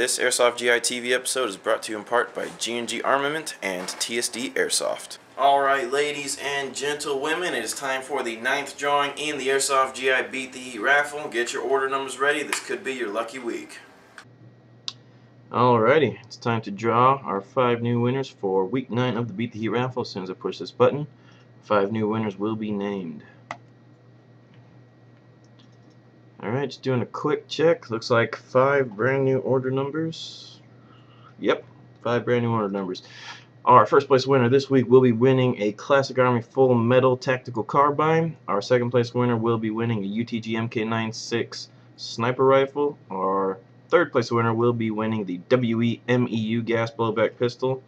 This Airsoft GI TV episode is brought to you in part by G&G Armament and TSD Airsoft. Alright ladies and gentlewomen, it is time for the ninth drawing in the Airsoft GI Beat the Heat raffle. Get your order numbers ready, this could be your lucky week. Alrighty, it's time to draw our five new winners for week 9 of the Beat the Heat raffle. As soon as I push this button, five new winners will be named. Alright, just doing a quick check. Looks like five brand new order numbers. Yep, five brand new order numbers. Our first place winner this week will be winning a Classic Army Full Metal Tactical Carbine. Our second place winner will be winning a UTG MK96 Sniper Rifle. Our third place winner will be winning the WE-MEU Gas Blowback Pistol.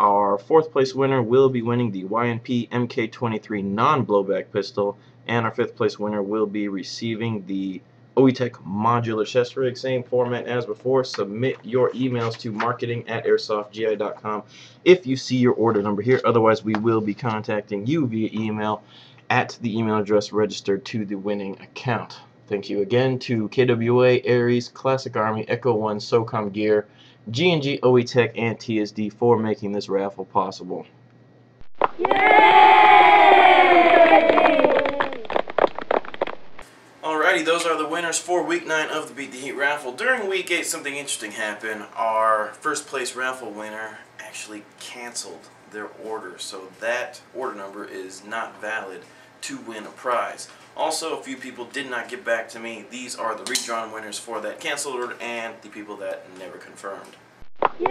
Our fourth place winner will be winning the YNP MK23 non-blowback pistol and our fifth place winner will be receiving the OETech modular chest rig. Same format as before. Submit your emails to marketing at airsoftgi.com if you see your order number here. Otherwise, we will be contacting you via email at the email address registered to the winning account. Thank you again to KWA, Ares, Classic Army, Echo One, SOCOM Gear, G&G, OETech, and TSD for making this raffle possible. Yay! Alrighty, those are the winners for week 9 of the Beat the Heat raffle. During week 8, something interesting happened. Our first place raffle winner actually canceled their order, so that order number is not valid to win a prize. Also, a few people did not get back to me. These are the redrawn winners for that canceled order and the people that never confirmed. Alright,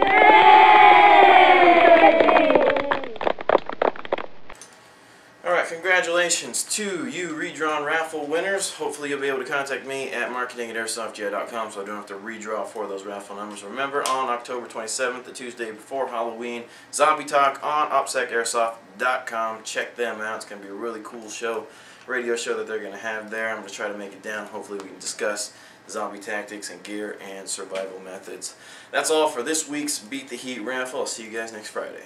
congratulations to you redrawn raffle winners. Hopefully you'll be able to contact me at marketing at airsoftgi.com so I don't have to redraw for those raffle numbers. Remember, on October 27th, the Tuesday before Halloween, Zombie Talk on OPSECairsoft.com. Check them out. It's going to be a really cool show, radio show that they're going to have there. I'm going to try to make it down. Hopefully we can discuss zombie tactics and gear and survival methods. That's all for this week's Beat the Heat raffle. I'll see you guys next Friday.